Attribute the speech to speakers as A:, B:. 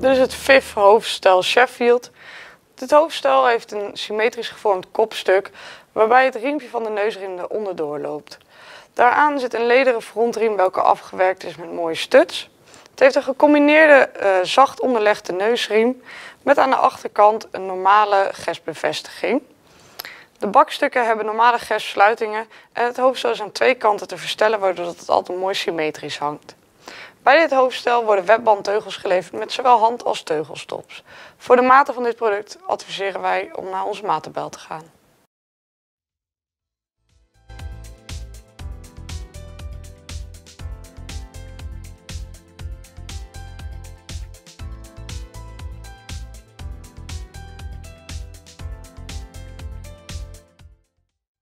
A: is het VIF hoofdstel Sheffield. Dit hoofdstel heeft een symmetrisch gevormd kopstuk waarbij het riempje van de neusriem eronder doorloopt. Daaraan zit een lederen frontriem welke afgewerkt is met mooie studs. Het heeft een gecombineerde uh, zacht onderlegde neusriem met aan de achterkant een normale gesbevestiging. De bakstukken hebben normale gestsluitingen en het hoofdstel is aan twee kanten te verstellen waardoor het altijd mooi symmetrisch hangt. Bij dit hoofdstel worden webbandteugels geleverd met zowel hand- als teugelstops. Voor de maten van dit product adviseren wij om naar onze matenbel te gaan.